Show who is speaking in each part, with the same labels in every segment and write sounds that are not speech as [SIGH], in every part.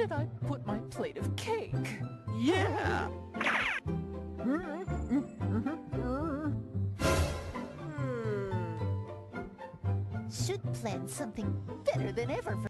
Speaker 1: did I put my plate of cake?
Speaker 2: Yeah. Hmm.
Speaker 3: Should plan something better than ever for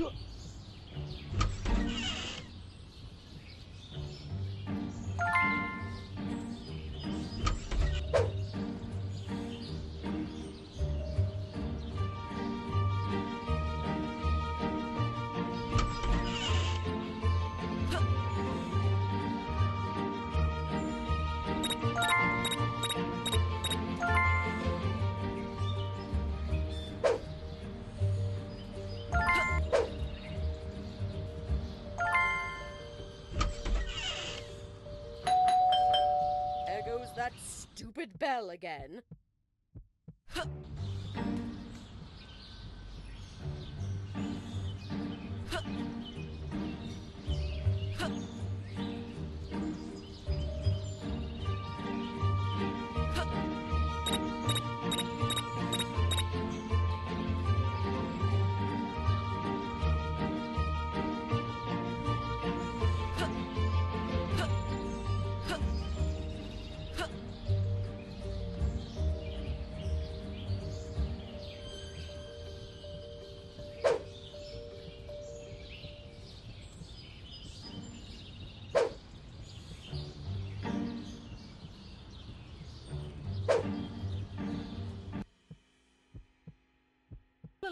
Speaker 1: There stupid bell again.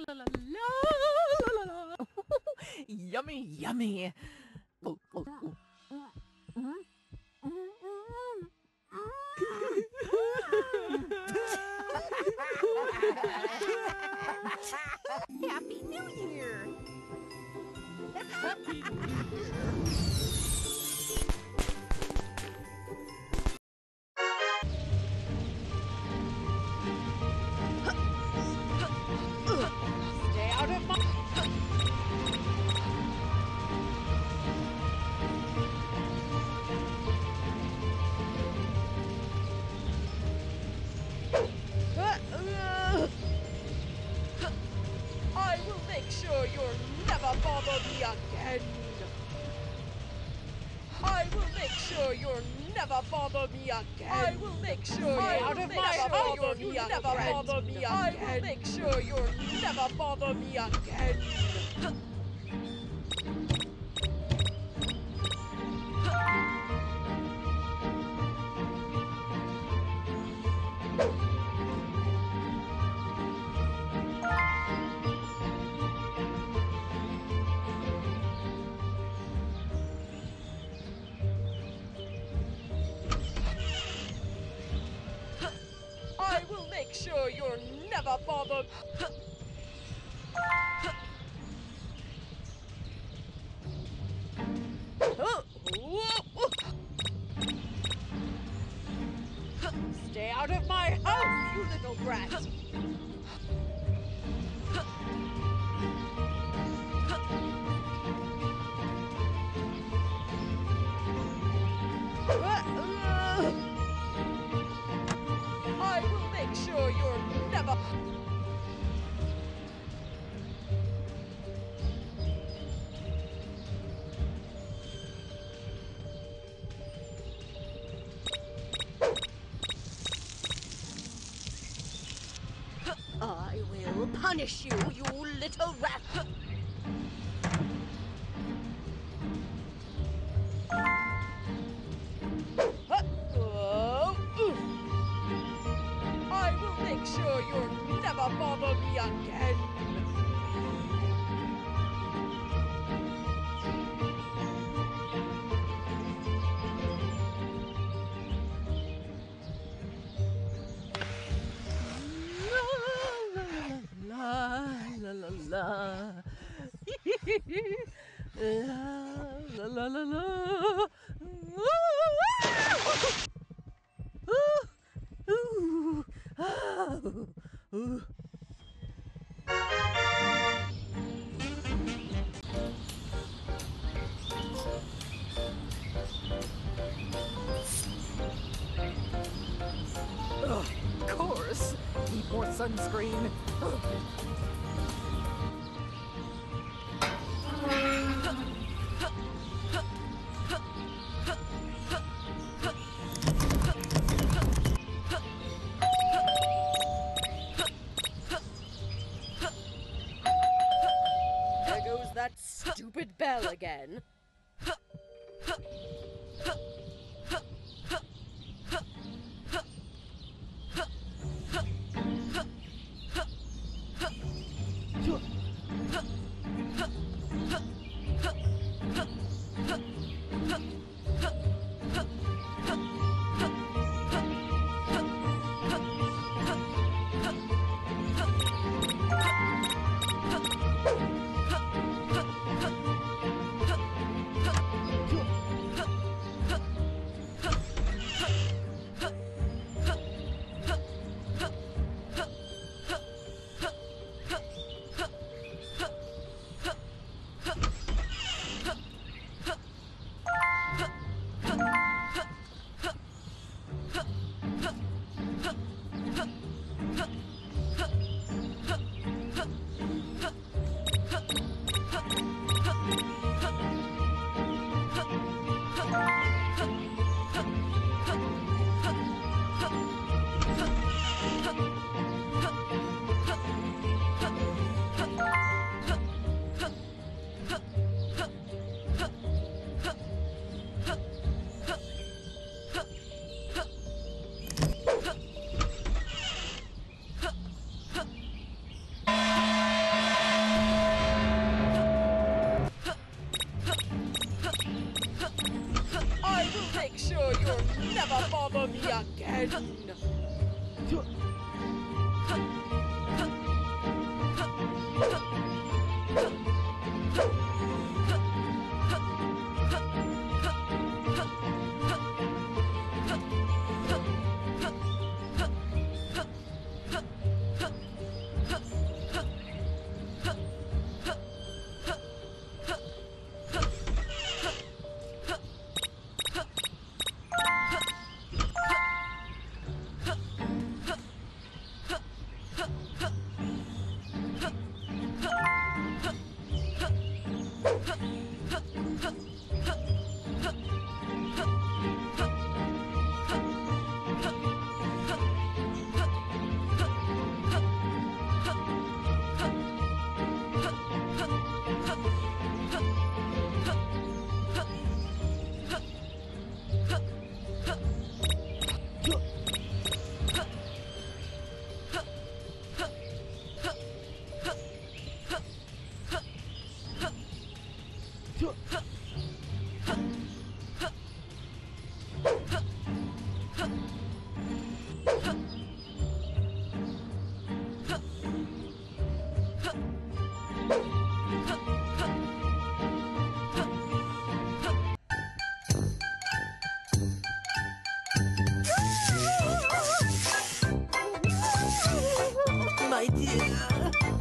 Speaker 1: La la la la la yummy, yummy. Oh, oh, oh.
Speaker 3: Happy New Year!
Speaker 1: Stay I will make sure you'll never bother me again. I will make sure you'll never bother me again. I will make sure you'll never
Speaker 4: sure
Speaker 1: bother me
Speaker 4: never
Speaker 1: again.
Speaker 4: bother me
Speaker 1: I will make sure you'll never bother me again. [LAUGHS] Oh. Stay out of my house, you little brat! I will make sure you're never.
Speaker 2: you little rat.
Speaker 1: Sunscreen.
Speaker 2: There goes that stupid bell again.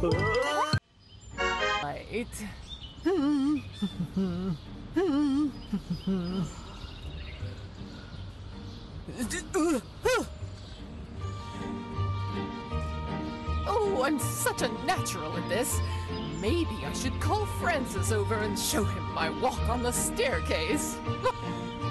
Speaker 2: Right. Oh, I'm such a natural at this. Maybe I should call Francis over and show him my walk on the staircase. [LAUGHS]